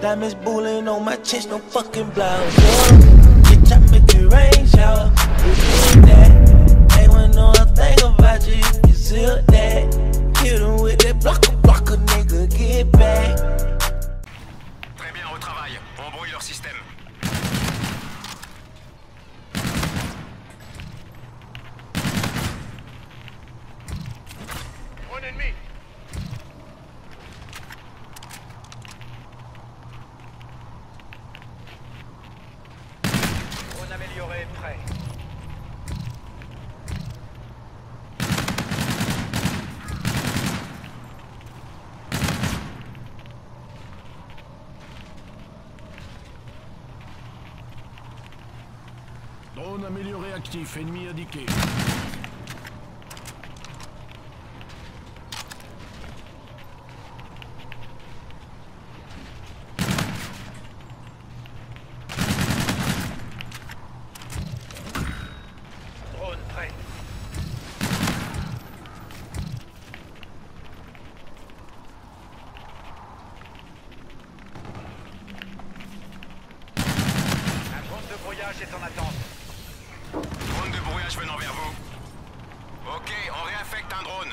Diamonds bullying on my chest, no fucking blouse. Yeah. Bitch, I make it rain shower. You feel that? Ain't want know a thing about you you seal that. Hit 'em with that blocker, blocker, nigga, get back. Très bien, au travail. On leur système. Ennemi Drone prêt. Drone amélioré actif, ennemi indiqué. brouillage est en attente. Drone de brouillage venant vers vous. Ok, on réaffecte un drone.